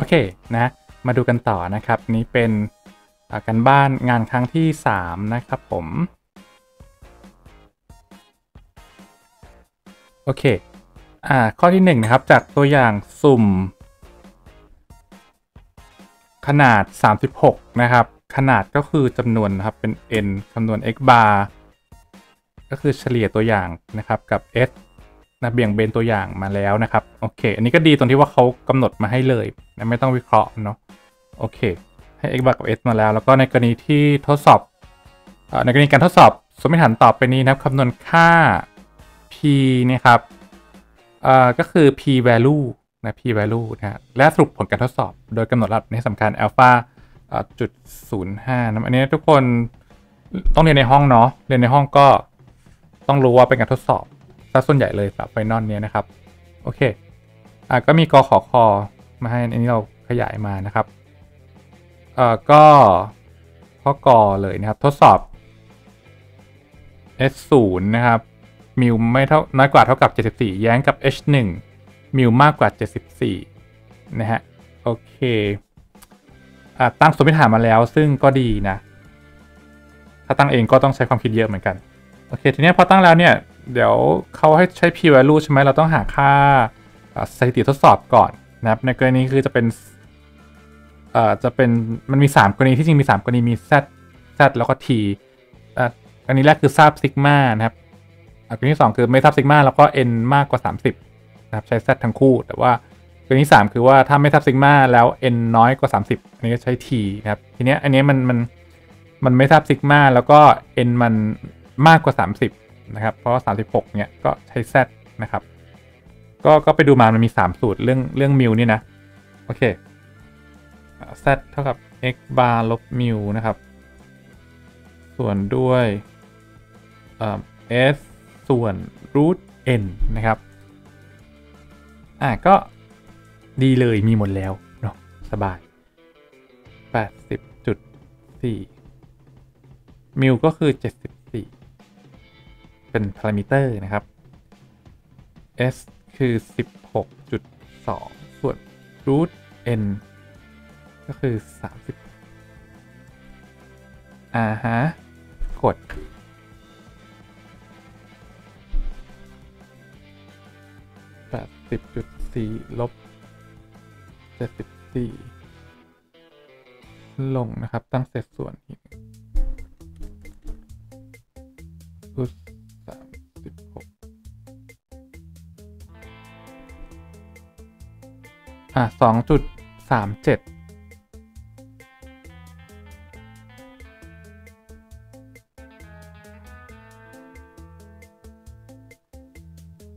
โอเคนะมาดูกันต่อนะครับ นี้เป็นการบ้านงานครั้งที่ 3 นะครับผม โอเคอ่าข้อที่ 1 นะครับ จากตัวอย่างสุ่ม ขนาด 36 นะครับ ขนาดก็คือจำนวนนะครับ เป็น n คำนวณ x bar ก็คือเฉลี่ยตัวอย่างนะครับกับ s นะเบี่ยงเบนตัวอย่างมาแล้วนะครับโอเค อันนี้ก็ดีตรงที่ว่าเขากำหนดมาให้เลยนะไม่ต้องวิเคราะห์เนาะโอเค ให้ x bar กับ s มาแล้ว แล้วก็ในกรณีที่ทดสอบอในกรณีการทดสอบสมมติฐานต่อไปนี้นะครับคำนวณค่า p นะครับก็คือ p value นะ p value นะและสรุปผลการทดสอบโดยกำหนดระดับในสำคัญ alpha จุดศูนย์ห้านะอันนี้ทุกคนต้องเรียนในห้องเนาะเรียนในห้องก็ต้องรู้ว่าเป็นการทดสอบ ซะส่วนใหญ่เลยสำหรับไฟนอลเนี้ยนะครับ โอเคอะก็มีกอขอคอมาให้อันนี้เราขยายมานะครับเอ่อก็ข้อกอเลยนะครับ ทดสอบ s 0นะครับ มิวไม่เท่าน้อยกว่าเท่ากับ 74 แย้งกับ h 1มิวมากกว่า 74 นะฮะ โอเคอ่าตั้งสมมติฐานมาแล้วซึ่งก็ดีนะ ถ้าตั้งเองก็ต้องใช้ความคิดเยอะเหมือนกัน โอเค ทีนี้พอตั้งแล้วเนี่ย เดี๋ยวเขาให้ใช้ p value ใช่ไหมเราต้องหาค่าสถิติทดสอบก่อนนะครับในกรณีคือจะเป็นเอ่อจะเป็นมันมี 3 กรณีที่จริงมี 3 กรณีมี z z แล้วก็ t อ่กรณีแรกคือทราบซิกมานะครับกรณีที่ 2 คือไม่ทราบซิกมาแล้วก็ n มากกว่า 30นะครับใช้ z ทั้งคู่ แต่ว่ากรณีที่ 3 คือว่าถ้าไม่ทราบซิกมาแล้ว n น้อยกว่า 30 อันนี้ก็ใช้ t นะครับทีเนี้ยอันนี้มันมันมันไม่ทราบซิกมาแล้วก็ n มันมากกว่า 30 นะครับ เพราะว่า36เนี่ยก็ใช้ z นะครับ ก็ก็ไปดูมามันมี 3 สูตรเรื่องเรื่องมิวนี่นะ โอเค z เท่ากับ x bar ลบมิวนะครับ ส่วนด้วย s ส่วน root n นะครับ อะก็ดีเลยมีหมดแล้วเนาะสบาย 80.4มิวก็คือ74 เป็นพารามิเตอร์นะครับ s คือ 16.2 ส่วน root n ก็คือ 30 อ่าฮะ กด80.4ลบ74ลงนะครับ ตั้งเศษส่วนอีก อะสองจุดสามเจ็ด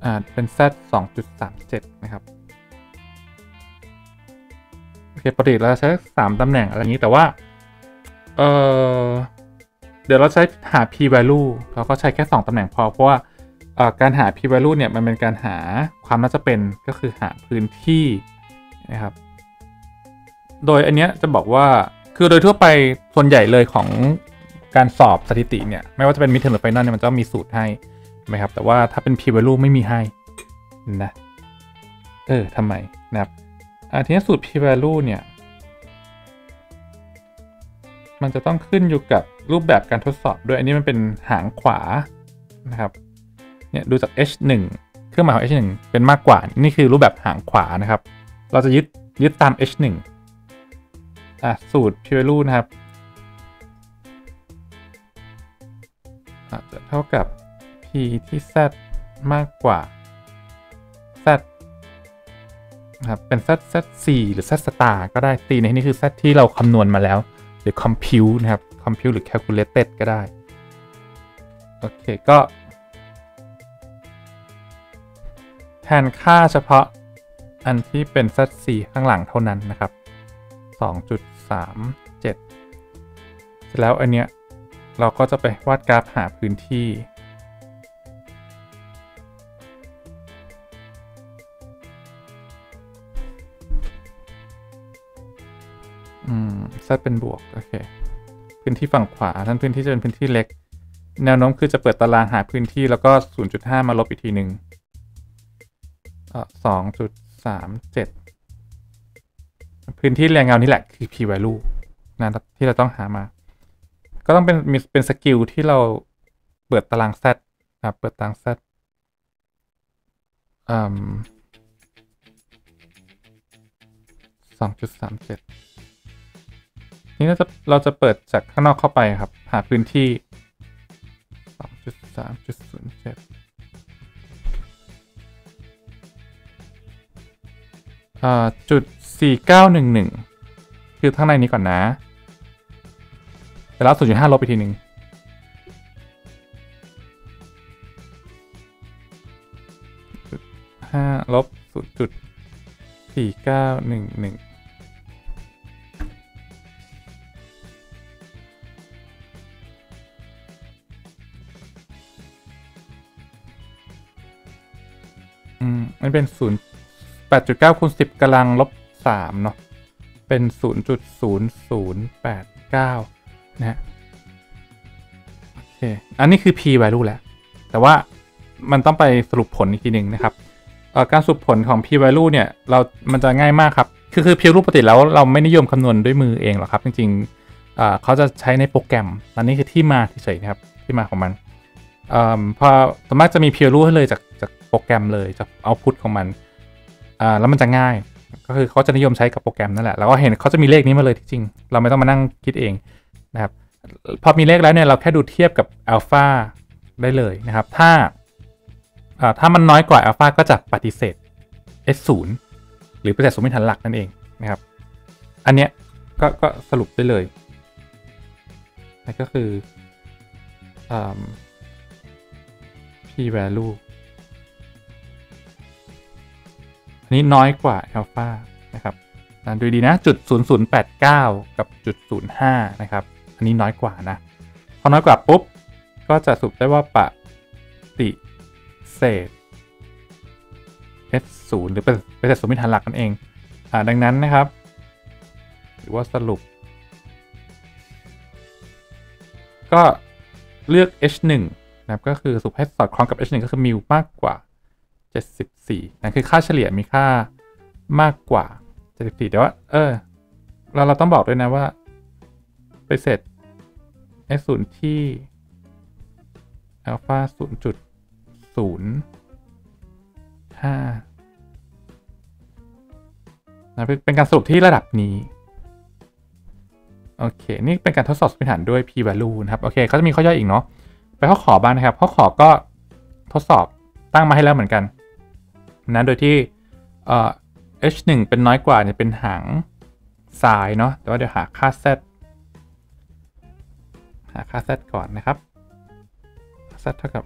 อ่า เป็น z 2.37 นะครับ โอเคปกติเราใช้ 3 ตำแหน่งอะไรอย่างนี้ แต่ว่า เออเดี๋ยวเราใช้หา p value เราก็ใช้แค่ 2 ตำแหน่งพอ เพราะว่าการหา p value เนี่ย มันเป็นการหาความน่าจะเป็นก็คือหาพื้นที่ นะครับ โดยอันเนี้ยจะบอกว่าคือโดยทั่วไปส่วนใหญ่เลยของการสอบสถิติเนี่ย ไม่ว่าจะเป็น midterm หรือ final เนี่ยมันจะมีสูตรให้ไหมครับ แต่ว่าถ้าเป็น p value ไม่มีให้นะ เออทำไมนะครับอันทีนี้สูตร p value เนี่ย มันจะต้องขึ้นอยู่กับรูปแบบการทดสอบด้วย อันนี้มันเป็นหางขวานะครับ เนี่ยดูจาก h1 เครื่องหมายของ h1 เป็นมากกว่า นี่คือรูปแบบหางขวานะครับ เราจะยึดยึดตาม h1 อะ สูตร p value นะครับอาจจะเท่ากับ p ที่ z มากกว่า z นะครับ เป็น z z 4หรือ z star ก็ได้4ในที่นี้คือ z ที่เราคำนวณมาแล้ว หรือ compute นะครับ compute หรือ calculated ก็ได้ โอเค ก็ แทนค่าเฉพาะ อันที่เป็น z4 ข้างหลังเท่านั้นนะครับ 2.37 เสร็จแล้วอันเนี้ยเราก็จะไปวาดกราฟหาพื้นที่ อืม z เป็นบวก โอเค พื้นที่ฝั่งขวาท่านพื้นที่จะเป็นพื้นที่เล็ก แนวโน้มคือจะเปิดตารางหาพื้นที่แล้วก็ 0.5 มาลบอีกทีหนึ่งสองจุด สามเจ็ดพื้นที่แรงเงานี่แหละคือ p value นะที่เราต้องหามา ก็ต้องเป็นมีเป็นสกิลที่เราเปิดตาราง z นะครับเปิดตาราง z อืมสองจุดสามเจ็ดนี่เราจะเราจะเปิดจากข้างนอกเข้าไปครับ หาพื้นที่สองจุดสามจุดศูนย์เจ็ด อ่าจุดสี่เก้าหนึ่งหนึ่งคือข้างในนี้ก่อนนะแต่แล้วศูนย์จุดห้าลบไปทีหนึ่งห้าลบศูนย์จุดสี่เก้าหนึ่งหนึ่งอืมมันเป็นศูนย์ แปดจุดเก้าคูณสิบกำลังลบสามเนาะเป็นศูนย์จุดศูนย์ศูนย์แปดเก้านะฮะโอเคอันนี้คือ p value แล้วแต่ว่ามันต้องไปสรุปผลอีกทีหนึ่งนะครับการสรุปผลของ p value เนี่ย เรา มันจะง่ายมากครับ คือคือ p value ปกติแล้วเราไม่นิยมคำนวณด้วยมือเองหรอกครับ จริงๆเอ่อเขาจะใช้ในโปรแกรม อันนี้คือที่มาเฉยๆนะครับ ที่มาของมันอ่อพอสามารถจะมี p value ให้เลยจากจากโปรแกรมเลยจาก output ของมัน อ่าแล้วมันจะง่าย ก็คือเขาจะนิยมใช้กับโปรแกรมนั่นแหละแล้วก็เห็นเขาจะมีเลขนี้มาเลยที่จริง เราไม่ต้องมานั่งคิดเองนะครับพอมีเลขแล้วเนี่ยเราแค่ดูเทียบกับอัลฟาได้เลยนะครับ ถ้าถ้ามันน้อยกว่าอัลฟาก็จะปฏิเสธ S0 หรือปฏิเสธสมมติฐานหลักนั่นเองนะครับ อันเนี้ยก็ก็สรุปได้เลยนั่นก็คือ p value นี้น้อยกว่าอัลฟานะครับดูดีนะจุด 0089 กับจุด 05 นะครับ อันนี้น้อยกว่านะ พอน้อยกว่าปุ๊บ ก็จะสรุปได้ว่าปฏิเศษ S0 หรือเป็นเป็นสมมติฐานหลักนั่นเองอ่าดังนั้นนะครับ หรือว่าสรุป ก็เลือก H1 นะครับก็คือสรุปให้สอดคล้องกับ H1 ก็คือมิวมากกว่า 74นั่นคือค่าเฉลี่ยมีค่ามากกว่า 74แต่ว่า เออ เราเราต้องบอกด้วยนะว่าไปเสร็จ S0 ที่อัลฟา0.05นะเป็นการสรุปที่ระดับนี้ โอเค นี่เป็นการทดสอบสมมติฐานด้วย p value นะครับ โอเคเขาจะมีข้อย่อยอีกเนาะไปข้อขอบ้างนะครับ ข้อขอก็ทดสอบตั้งมาให้แล้วเหมือนกัน นะโดยที่เอ่อ h1 เป็นน้อยกว่าเนี่ยเป็นหางซ้ายเนาะแต่ว่าเดี๋ยวหาค่า z หาค่า z ก่อนนะครับ z เท่ากับ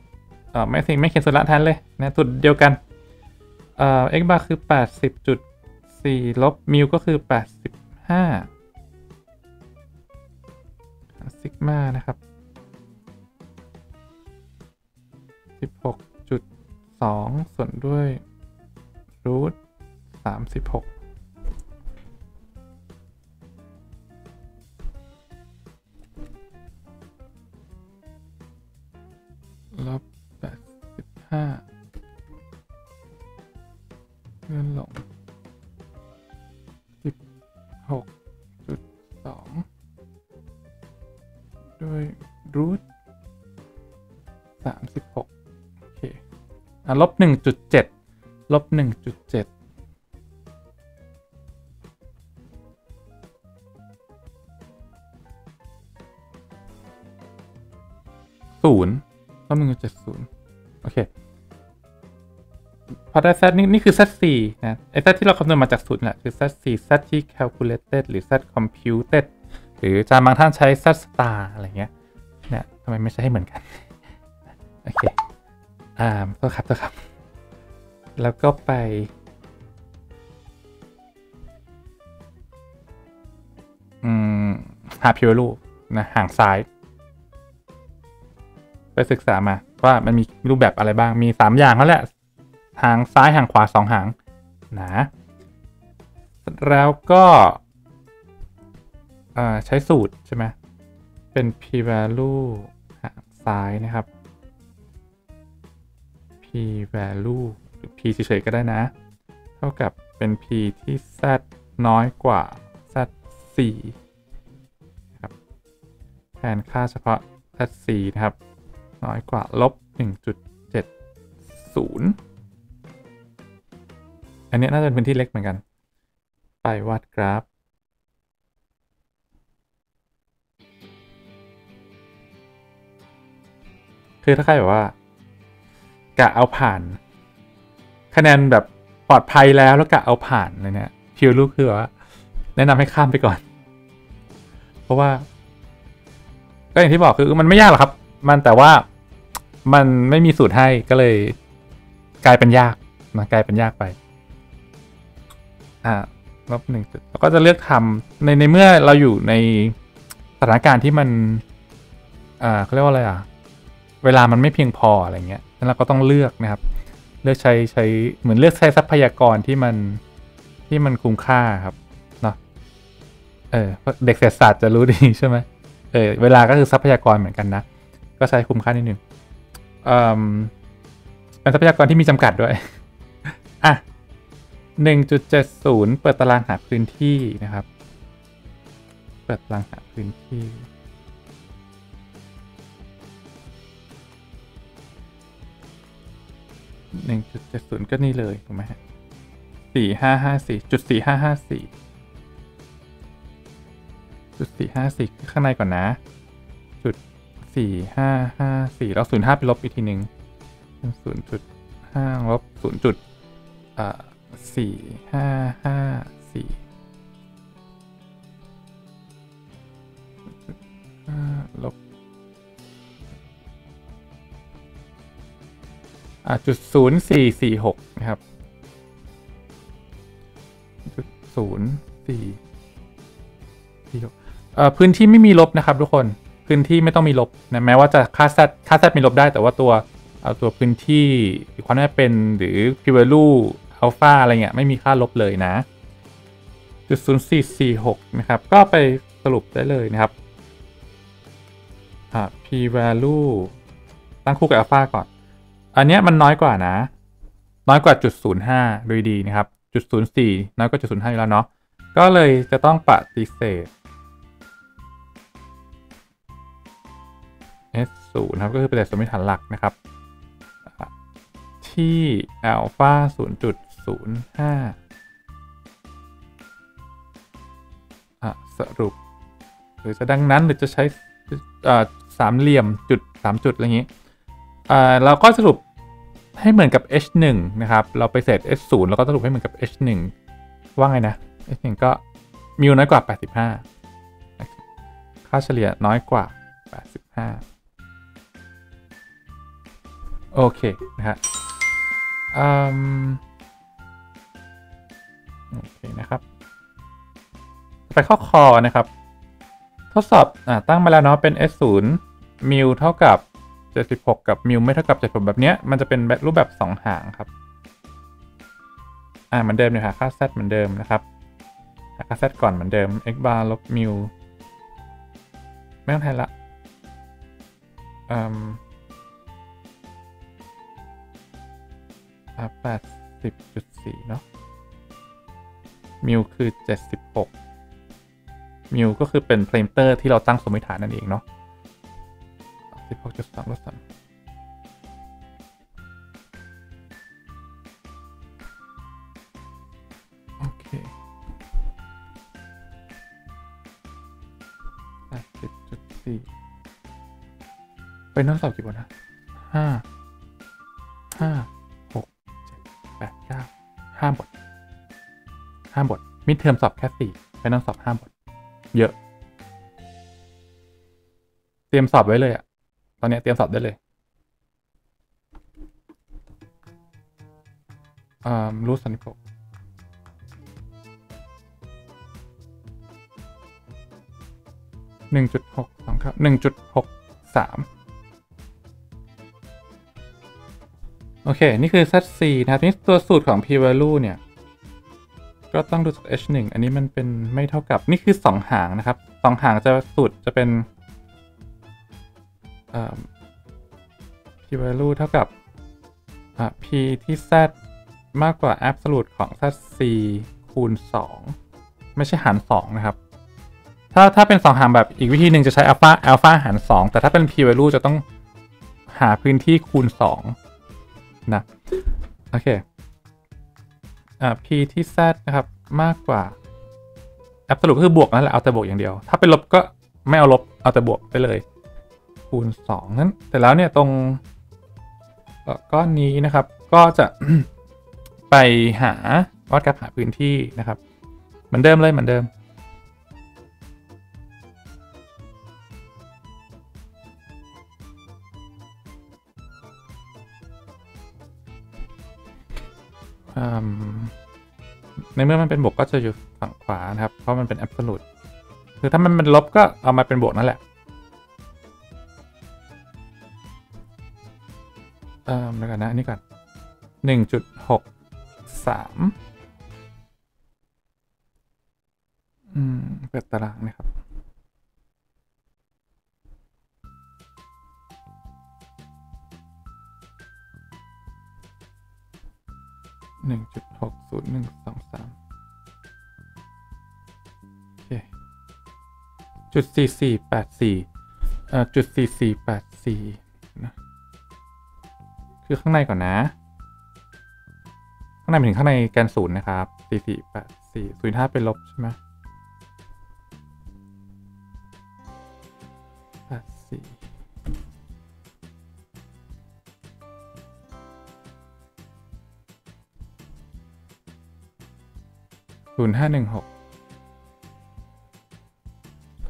เอ่อไม่สิไม่เขียนสุดละแทนเลยนะจุดเดียวกันเอ่อ x bar คือ 80.4 ลบมิวก็คือ 85ซิกมานะครับ 16.2 ส่วนด้วย รูทสามสิบหกลบแปดสิบห้าเงินหลงสิบหกจุดสองด้วยรูทสามสิบหกโอเคอะลบหนึ่งจุดเจ็ด ลบ1.7ศูนย์ลบหนึ่งจุดเจ็ดศูนย์โอเค พอได้ z นี่นี่คือ z สี่นะ ไอ้ z ที่เราคำนวณมาจากศูนย์แหละคือ z สี่ z ที่ calculated หรือ z computed หรือจาบางท่านใช้ z star อะไรเงี้ยเนี่ยทำไมไม่ใช้ให้เหมือนกัน โอเค อ่าตัวครับตัวครับ แล้วก็ไป หาพิวลูนะห่างซ้าย ไปศึกษามา ว่ามันมีรูปแบบอะไรบ้างมีสามอย่างนั่นแหละหางซ้ายหางขวาสองหางนะแล้วก็ใช้สูตรใช่ไหมเป็น p value หางซ้ายนะครับ p value หรือ p เฉยๆก็ได้นะ เท่ากับเป็น p ที่ z น้อยกว่า z4 ครับแทนค่าเฉพาะ z4 นะครับ น้อยกว่าลบ 1.70 อันนี้น่าจะเป็นพื้นที่เล็กเหมือนกัน ไปวาดกราฟคือถ้าใครแบบว่ากะเอาผ่าน คะแนนแบบปลอดภัยแล้วแล้วกะเอาผ่านเลยเนี่ยพิวลูกคือว่าแนะนำให้ข้ามไปก่อน เพราะว่า ก็อย่างที่บอกคือมันไม่ยากหรอกครับ มันแต่ว่ามันไม่มีสูตรให้ก็เลย กลายเป็นยากนะกลายเป็นยากไป อ่าลบหนึ่งจุดเราก็จะเลือกทำในในเมื่อเราอยู่ในสถานการณ์ที่มันอ่าเขาเรียกว่าอะไรอะ เวลามันไม่เพียงพออะไรเงี้ยนั้นเราก็ต้องเลือกนะครับ ลือกใช้ใช้เหมือนเลือกใช้ทรัพยากรที่มันที่มันคุ้มค่าครับเนาะเออเด็กเศรษฐศาสตร์จะรู้ดีใช่ไหมเออเวลาก็คือทรัพยากรเหมือนกันนะ ก็ใช้คุ้มค่านิดนึงอืมเป็นทรัพยากรที่มีจำกัดด้วยอะหนึ่งจุดเจ็ดศูนย์เปิดตารางหาพื้นที่นะครับ เปิดตารางหาพื้นที่ หนึ่งจุดเจ็ดศูนย์ก็นี่เลยถูกไหมฮะสี่ห้าห้าสี่จุดสี่ห้าห้าสี่จุดสี่ห้าสี่ข้างในก่อนนะ จุดสี่ห้าห้าสี่แล้วศูนย์ห้าไปลบอีกทีหนึ่งศูนย์จุดห้าลบศูนย์จุดอ่าสี่ห้าห้าสี่ลบ จุดศูนย์สี่สี่หกนะครับจุดศูนย์สี่สี่หกเอ่อพื้นที่ไม่มีลบนะครับทุกคนพื้นที่ไม่ต้องมีลบนะแม้ว่าจะค่าแซดค่าแซดมีลบได้แต่ว่าตัวเอาตัวพื้นที่ความน่าเป็นหรือ p i value alpha อะไรเงี้ยไม่มีค่าลบเลยนะจุดศูนย์สี่สี่หกนะครับ ก็ไปสรุปได้เลยนะครับอ่า p value ตั้งคู่กับ alpha ก่อน อันเนี้ยมันน้อยกว่านะ น้อยกว่าจุดศูนย์ห้าโดยดีนะครับจุดศูนย์สี่น้อยกว่าจุดศูนย์ห้าอยู่แล้วเนาะก็เลยจะต้องปฏิเสธ s ศูนย์ครับก็คือปฏิเสธสมมติฐานหลักนะครับ ที่อัลฟาศูนย์จุดศูนย์ห้าสรุป หรือจะดังนั้นหรือจะใช้สามเหลี่ยมจุดสามจุดอะไรอย่างนี้เราก็สรุป ให้เหมือนกับ h1 นะครับ เราไปเศษ h0 แล้วก็สรุปให้เหมือนกับ h1 ว่าไงนะ h1 ก็มิวน้อยกว่า 85 ค่าเฉลี่ยน้อยกว่า 85 โอเค นะฮะโอเคนะครับ ไปข้อคอนะครับ ทดสอบอตั้งมาแล้วเนาะเป็น s0 มิวเท่ากับ 76 กับมิวไม่เท่ากับ 76 แบบเนี้ยมันจะเป็นแบบรูปแบบ 2 หางครับอ่าเหมือนเดิมเลยค่ะค่า z เหมือนเดิมนะครับหาค่า z ก่อนเหมือนเดิม x bar ลบมิวไม่ต้องแทนละอืมอ่าแปดสิบจุดสี่เนาะมิวคือ 76มิวก็คือเป็นพารามิเตอร์ที่เราตั้งสมมติฐานนั่นเองเนาะ สิบหกจุดสองลบสามโอเคแปดสิบจุดสี่ไปน้องสอบกี่บทนะห้าห้าหกเจ็ดแปดเก้าห้าบทห้าบท มิดเทอมสอบแค่สี่ไปน้องสอบห้าบท เยอะ เตรียมสอบไว้เลยอะ ตอนนี้เตรียมสอบได้เลยรู้สันนิษฐานหนึ่งจุดหกสองครับหนึ่งจุดหกสามโอเค นี่คือ z4 นะครับนี่ตัวสูตรของ p value เนี่ย ก็ต้องดูจาก h1 อันนี้มันเป็นไม่เท่ากับ นี่คือ 2 หางนะครับสองหางจะสูตรจะเป็น p value เท่ากับ p ที่ z มากกว่า absolute ของ z c คูณ 2 ไม่ใช่หารสองนะครับ ถ้าถ้าเป็นสองหารแบบอีกวิธีหนึ่งจะใช้อัลฟาอัลฟาหารสองแต่ถ้าเป็น p value จะต้องหาพื้นที่คูณสองนะ โอเคอ่า p ที่ z นะครับ มากกว่าแอบสรุปก็คือบวกนั่นแหละเอาแต่บวกอย่างเดียว ถ้าเป็นลบก็ไม่เอาลบเอาแต่บวกไปเลย คูณสองนั้นแต่แล้วเนี่ยตรงก้อนนี้นะครับก็จะไปหาวัดกับหาพื้นที่นะครับเหมือนเดิมเลยเหมือนเดิม ในเมื่อมันเป็นบวกก็จะอยู่ฝั่งขวานะครับ เพราะมันเป็นแอบสูตคือถ้ามันเป็นลบก็เอามาเป็นบวกนั่นแหละ เอ่อแล้วกันนะ อันนี้ก่อนหนึ่งจุดหกสามอืม เปิดตารางนะครับ หนึ่งจุดหกศูนย์หนึ่งสองสามโอเค จุดสี่สี่แปดสี่เอ่อจุดสี่สี่แปดสี่ คือข้างในก่อนนะ ข้างในหมายถึงข้างในแกนศูนย์นะครับสี่สี่แปดสี่ศูนย์ห้าเป็นลบใช่ไหมแปดสี่ศูนย์ห้าหนึ่งหก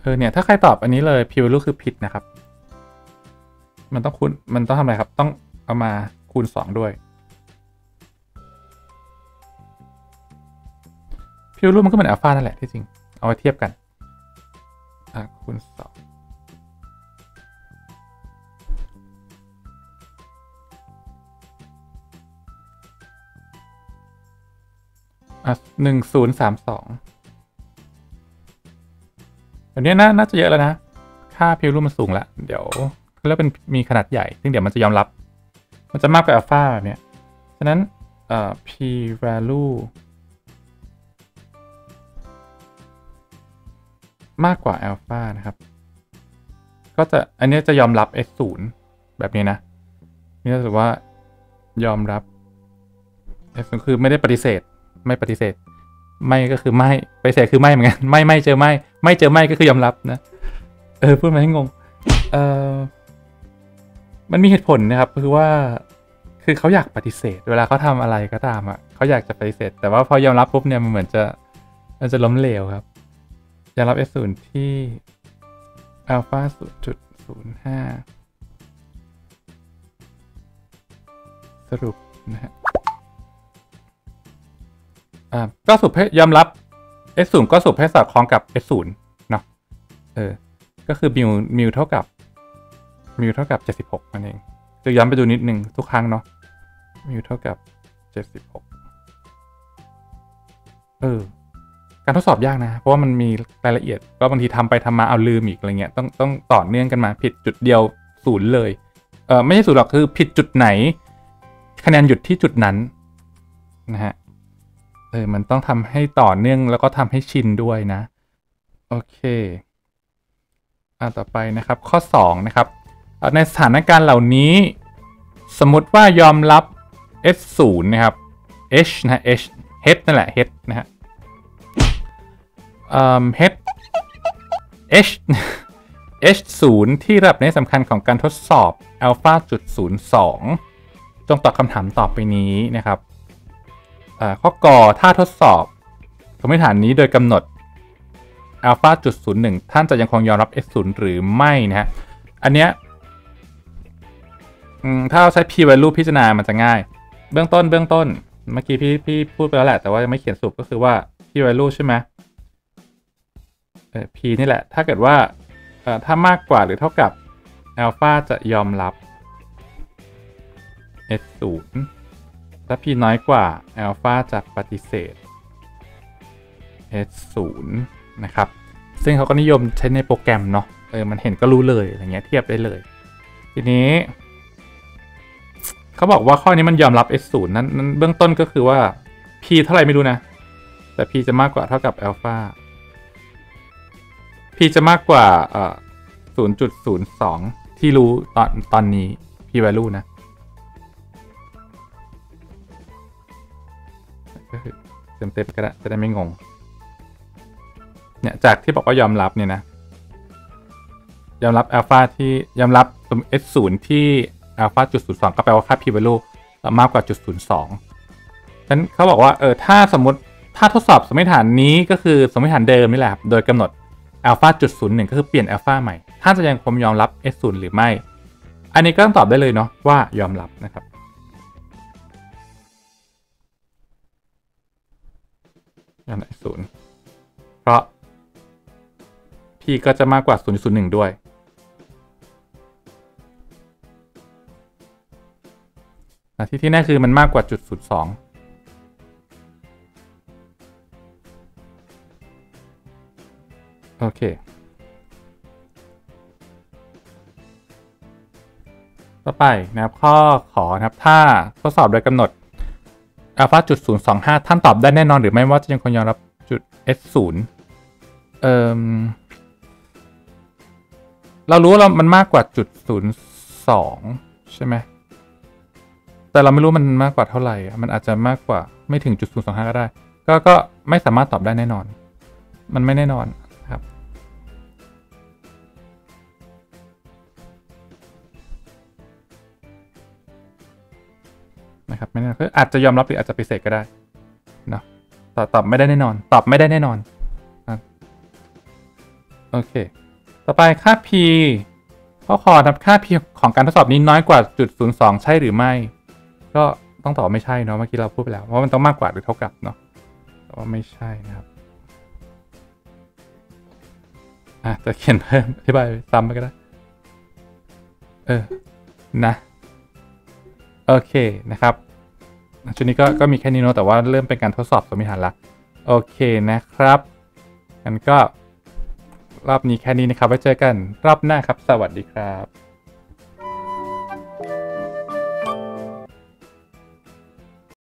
เออเนี่ย ถ้าใครตอบอันนี้เลย p value คือผิดนะครับ มันต้องคูณมันต้องทำอะไรครับต้อง เอามาคูณสองด้วย p value มันก็เหมือนอัลฟานั่นแหละที่จริง เอาไว้เทียบกัน อะคูณสองอะหนึ่งศูนย์สามสองแบบนี้น่าน่าจะเยอะแล้วนะ ค่าพิวรูมันสูงละ เดี๋ยวแล้วเป็นมีขนาดใหญ่ ซึ่งเดี๋ยวมันจะยอมรับ มันจะมากกว่าอัลฟาแบบเนี้ย ฉะนั้นเอ่อ p value มากกว่าอัลฟานะครับ ก็จะ อันนี้จะยอมรับ s 0แบบนี้นะ นี่รู้สึกว่ายอมรับ s 0คือไม่ได้ปฏิเสธ ไม่ปฏิเสธ ไม่ก็คือไม่ปฏิเสธคือไม่เหมือนกัน ไม่ไม่เจอไม่ ไม่เจอไม่ก็คือยอมรับนะ เออ พูดมาให้งง เออ มันมีเหตุผลนะครับคือว่าคือเขาอยากปฏิเสธ เวลาเขาทำอะไรก็ตามอะเขาอยากจะปฏิเสธ แต่ว่าพอยอมรับปุ๊บเนี่ยมันเหมือนจะมันจะล้มเหลวครับยอมรับ S 0ที่ alpha 0.05สรุปนะฮะอ่าก็สรุปให้ยอมรับ S 0ก็สรุปให้สอดคล้องกับ S 0เนาะเออก็คือมิวมิวเท่ากับ มิวเท่ากับ 76นั่นเองจะย้อนไปดูนิดนึงทุกครั้งเนาะมิวเท่ากับ 76 เออ การทดสอบยากนะ เพราะว่ามันมีรายละเอียด ก็บางทีทำไปทำมาเอาลืมอีกอะไรเงี้ย ต้องต้องต่อเนื่องกันมาผิดจุดเดียวศูนย์เลย เออไม่ใช่ศูนย์หรอกคือผิดจุดไหน คะแนนหยุดที่จุดนั้นนะฮะ เออ มันต้องทำให้ต่อเนื่องแล้วก็ทำให้ชินด้วยนะ โอเค อ่าต่อไปนะครับ ข้อ 2 นะครับ ในสถานการณ์เหล่านี้ สมมติว่ายอมรับ s 0นะครับ h นะ h h นั่นแหละ h นะฮะ h h h 0ที่ระดับในสำคัญของการทดสอบ alpha จุด02จงตอบคำถามต่อไปนี้นะครับข้อกอถ้าทดสอบสมมติฐานนี้โดยกำหนด alpha จุด01ท่านจะยังคงยอมรับ s 0หรือไม่นะฮะ อันเนี้ย ถ้าเราใช้ p value พิจารณามันจะง่าย เบื้องต้นเบื้องต้น เมื่อกี้พี่พี่พูดไปแล้วแหละ แต่ว่ายังไม่เขียนสรุปก็คือว่า p value ใช่ไหมเออ p นี่แหละ ถ้าเกิดว่าเอ่อถ้ามากกว่าหรือเท่ากับ alpha จะยอมรับ s 0ถ้า p น้อยกว่า alpha จะปฏิเสธ s 0นะครับ ซึ่งเขาก็นิยมใช้ในโปรแกรมเนาะเออมันเห็นก็รู้เลยอะไรเงี้ยเทียบได้เลย ทีนี้ เขาบอกว่าข้อนี้มันยอมรับ S 0นั้นนั้นเบื้องต้นก็คือว่า P เท่าไหร่ไม่รู้นะ แต่ p จะมากกว่าเท่ากับอัลฟา p จะมากกว่าเอ่อ0.02 ที่รู้ตอนตอนนี้ p value นะก็คือเต็มๆก็ได้จะได้ไม่งง เนี่ยจากที่บอกว่ายอมรับเนี่ยนะ ยอมรับอัลฟาที่ยอมรับ S0 ที่ อัลฟาจุดศูนย์สองก็แปลว่าค่า p value มากกว่าจุดศูนย์สองฉะนั้นเขาบอกว่าเออถ้าสมมติถ้าทดสอบสมมติฐานนี้ก็คือสมมติฐานเดิมนี่แหละครับโดยกำหนดอัลฟาจุดศูนย์หนึ่งก็คือเปลี่ยนอัลฟาใหม่ ถ้าจะยังคงยอมรับ S0 หรือไม่ อันนี้ก็ต้องตอบได้เลยเนาะว่ายอมรับนะครับยอมรับ S0 เพราะ p ก็จะมากกว่า 0.01 ด้วย ที่ที่แน่คือมันมากกว่าจุดศูนย์สองโอเค ต่อไปนะครับข้อขอนะครับ ถ้าทดสอบโดยกำหนดอัลฟาจุดศูนย์สองห้าท่านตอบได้แน่นอนหรือไม่ว่าจะยังคงยอมรับจุด s ศูนย์เอ่อเรารู้ว่าเรามันมากกว่าจุดศูนย์สองใช่ไหม แต่เราไม่รู้มันมากกว่าเท่าไหร่ มันอาจจะมากกว่าไม่ถึงจุดศูนย์สองห้าก็ได้ ก็ก็ไม่สามารถตอบได้แน่นอน มันไม่แน่นอนครับ นะครับไม่แน่นอนคืออาจจะยอมรับหรืออาจจะปฏิเสธก็ได้เนาะตอบตอบไม่ได้แน่นอน ตอบไม่ได้แน่นอนโอเค ต่อไปค่า p ข้อขอนับค่า p ของการทดสอบนี้น้อยกว่าจุดศูนย์สองใช่หรือไม่ ก็ต้องตอบไม่ใช่เนาะเมื่อกี้เราพูดไปแล้วเพรามันต้องมากกว่าหรือเท่ากับเนาะแต่ว่าไม่ใช่นะครับอะจะเขียนเพิ่มอธิบายซ้ำไปก็ได้เออนะโอเคนะครับชุดนี้ก็ก็มีแค่นี้เนาะแต่ว่าเริ่มเป็นการทดสอบสมมติฐานละโอเคนะครับงั้นก็รอบนี้แค่นี้นะครับไว้เจอกันรอบหน้าครับ สวัสดีครับ